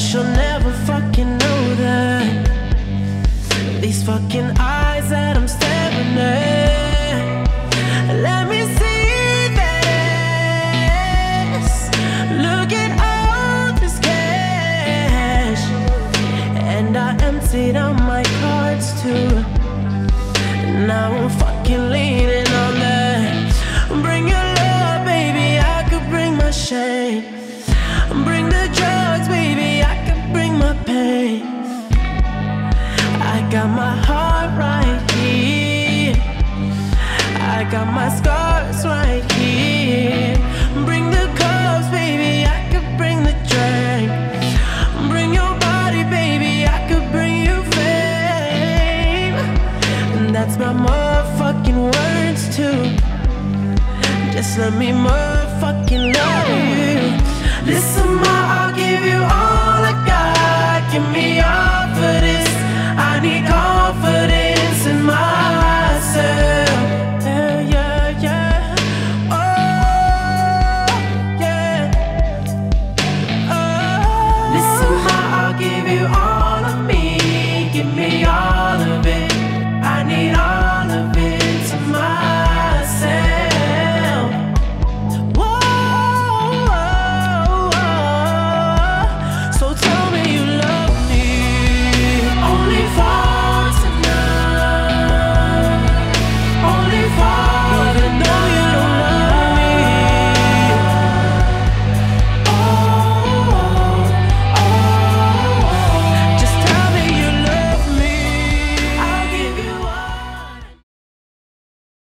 she'll never fucking know that. Emptied out my cards too. Now I'm fucking leaning on that. Bring your love, baby. I could bring my shame. Bring the drugs, baby. I could bring my pain. I got my heart right here. I got my scars right here. Bring the motherfucking words too. Just let me motherfucking love you. Listen, ma, I'll give you all